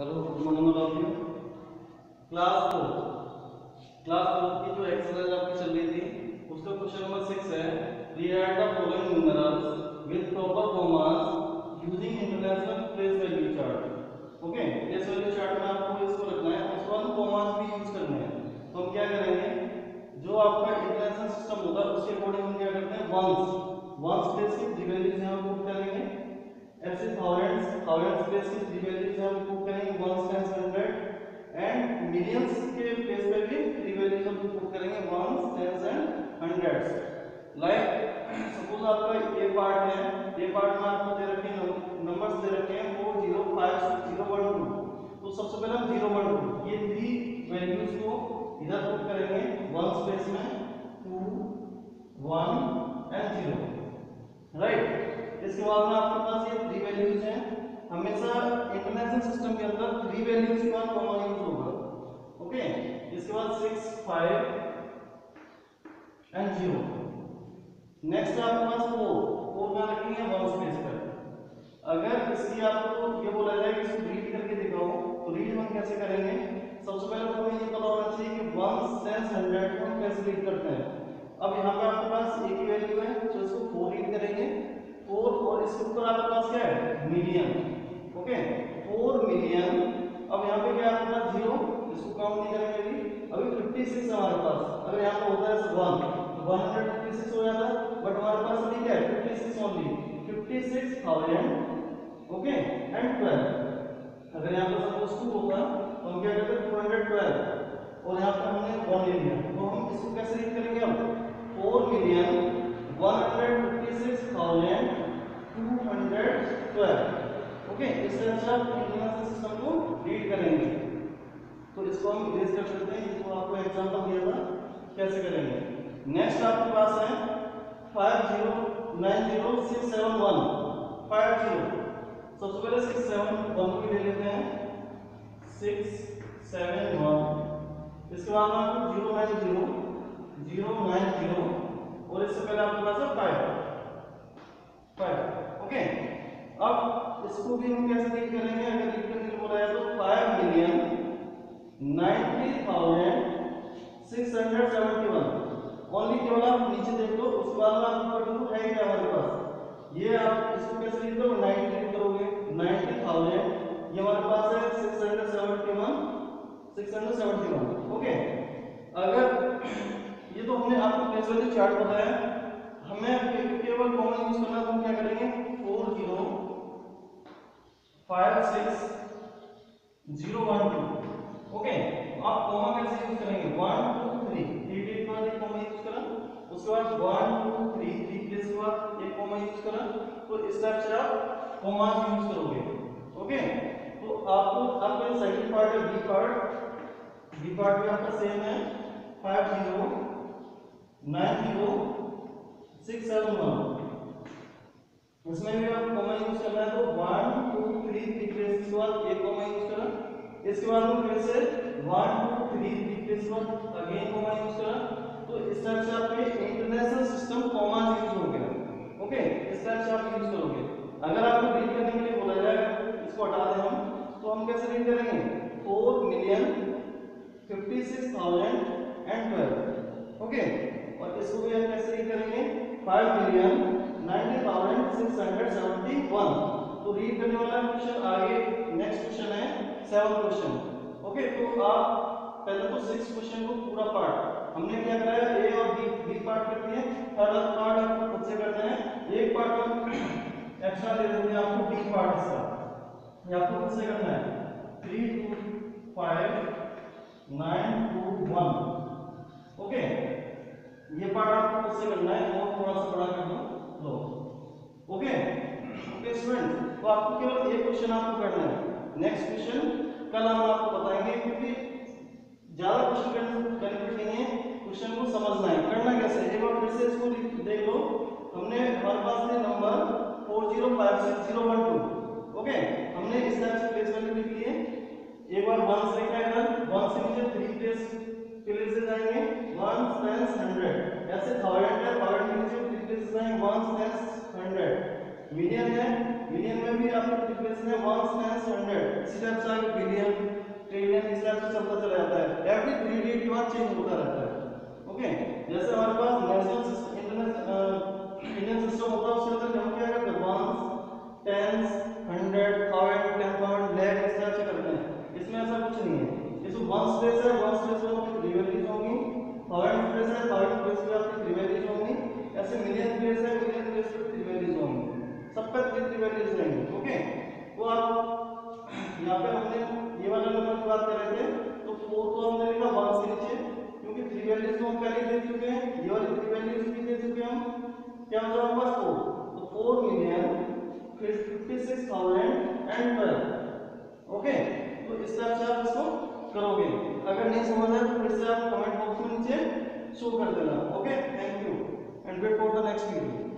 Hello good morning all of you class four class four की जो exercise आपकी चल रही थी, उसका क्वेश्चन नंबर सिक्स है. Rewrite the following numerals with proper commas using international place value chart okay place value chart में आपको इसको रखना है. उसके बाद कॉमास भी यूज़ करने हैं. तो हम क्या करेंगे? जो आपका इंटरनेशनल सिस्टम होता है उसके अकॉर्डिंग हम क्या करते हैं? वंस वंस प्लेस की थ्री वैल्यूज़ यहाँ पुट करेंगे? ऐसे थाउजेंड्स थाउजेंड्स प्लेस की थ्री वैल्यूज़ हम पुट करेंगे ones tens hundred and millions के प्लेस पे भी थ्री वैल्यूज़ हम पुट करेंगे ones tens and hundreds like suppose आपका ए पार्ट है ए पार्ट में आपको दे रखे नंबर्स दे रखे हैं four zero five six zero one two तो सबसे पहले हम ज़ीरो वन टू ये थ्री वैल्यूज़ को इधर पुट करेंगे वन स्पेस में two one and zero right इसके बाद में आपके पास ये थ्री वैल्यूज़ हैं हमेशा इंटरनेशनल सिस्टम के अंदर थ्री वैल्यूज़ के कॉमन यूज़ होगा। ओके इसके बाद six five and zero next आपके पास फोर फोर का रखेंगे वन स्पेस पर। अगर इसकी आपको ये बोला जाए कि इसको रीड करके दिखाओ तो रीड हम कैसे करेंगे? सबसे पहले तो हमें ये पता होना चाहिए कि वन सेंस हंड्रेड को हम कैसे रीड करते हैं। अब यहाँ पे आपके पास एक ही वैल्यू है तो इसको फोर रीड करेंगे। फोर और इसके ऊपर आपके पास क्या है? मिलियन ओके फोर मिलियन अब यहाँ पे क्या है आपके पास ज़ीरो इसको काउंट नहीं करेंगे अभी। अभी फिफ्टी सिक्स हमारे पास। अगर यहाँ पे होता है वन तो वन हंड्रेड फिफ्टी सिक्स हो जाता है। बट हमारे पास अभी क्या है? Fifty six only fifty six thousand okay and twelve अगर यहाँ पे सपोज़ टू होता तो हम क्या करते टू हंड्रेड ट्वेल्व और यहाँ पे हमने वन ले लिया। तो हम इसको कैसे रीड करेंगे अब four million one hundred fifty six thousand two hundred twelve okay इस तरह से आप इंटरनेशनल सिस्टम को रीड करेंगे तो इसको हम इरेज कर सकते हैं। इसको आपको एग्जांपल दिया था, कैसे करेंगे? नेक्स्ट आपके पास है five zero nine zero six seven one five zero सबसे पहले सिक्स सेवन वन को ले लेते हैं। सिक्स सेवन वन इसके बाद में आपको zero nine zero zero nine zero और इससे पहले आपके पास है फाइव फाइव ओके अब इसको भी हम कैसे रीड करेंगे? अगर लिए बोला जाए तो five million ninety thousand six hundred seventy one. Only केवल आप नीचे देख लो, उसके बाद में आपको पर्टिकुलर है क्या हमारे पास? ये आप इसको कैसे रीड करोगे नाइन्टी करोगे। नाइन्टी थाउज़ेंड, ये हमारे पास है six hundred seventy one. Six hundred seventy one, okay? अगर ये तो हमने आपको वैल्यू चार्ट बताया। हमें केवल कॉमन यूज़ करना तो हम क्या करेंगे? Four zero five six zero one two. Okay आप कॉमा कैसे यूज़ करेंगे। वन टू थ्री थ्री के बाद एक कॉमा यूज़ करा। उसके बाद one two three three place के बाद एक कॉमा यूज़ करा। तो इस टाइप से आप कॉमा यूज़ करोगे। ओके तो आपको आपका सेकंड पार्ट है बी पार्ट बी पार्ट भी आपका सेम है। Five zero nine zero six seven one इसमें भी आप कॉमा यूज़ करना है तो one two three three place के बाद एक कॉमा यूज़ करा। इसके बाद में फिर से वन टू थ्री थ्री के बाद अगेन कॉमा यूज़ करा। तो इस टाइप से आपके इंटरनेशनल सिस्टम कॉमा यूज़ हो गया। ओके इस टाइप से आप यूज़ करोगे। अगर आपको रीड करने के लिए बोला जाए, इसको हटा दें हम तो हम कैसे रीड करेंगे? Four million fifty six thousand and twelve okay और इसको भी हम कैसे रीड करेंगे? Five million ninety thousand six hundred seventy one तो रीड करने वाला क्वेश्चन आगे नेक्स्ट क्वेश्चन है सेवन क्वेश्चन ओके तो आप पहले तो सिक्स क्वेश्चन को पूरा पार्ट हमने क्या कराया ए और बी बी पार्ट कर दिए थर्ड पार्ट आप खुद से करते हैं. एक पार्ट हम एक्स्ट्रा दे हैं आपको बी पार्ट इसका ये आपको खुद से करना है. Three two five nine two one okay ये पार्ट आपको खुद से करना है, और थोड़ा सा बड़ा कर दो लो. ओके ओके स्टूडेंट तो आपको केवल एक क्वेश्चन आपको करना है। नेक्स्ट क्वेश्चन कल हम आपको बताएँगे क्योंकि ज़्यादा क्वेश्चन बेनिफिट नहीं है क्वेश्चन को समझना है। करना कैसे? एक बार फिर से इसको देख लो। हमने हमारे पास है number four zero five six zero one two okay हमने इस टाइप से प्लेस वैल्यू लिख लिए एक बार वन से लिखा वन से नीचे थ्री प्लेस प्लेस से जाएँगे वन टेंस हंड्रेड ऐसे थाउज़ेंड है थाउज़ेंड के नीचे थ्री प्लेस से जाएँगे वन टेंस हंड्रेड मिलियन है मिलियन में भी आपके वन टेंस हंड्रेड इसी टाइप से बिलियन ट्रिलियन इस तरह से चलता चला जाता है एवरी थ्री डे के बाद चेंज होता रहता है। ओके जैसे हमारे पास नेशनल इंटरनेशनल इंडियन सिस्टम होता है, उसके अंदर हम क्या करते हैं? वंस टेंस हंड्रेड क्या हो जाएगा फोर तो four million fifty six thousand and twelve okay तो इस तरह से आप इसको करोगे। अगर नहीं समझ आए तो फिर से आप कमेंट बॉक्स में नीचे शो कर देना। Okay thank you and wait for the next video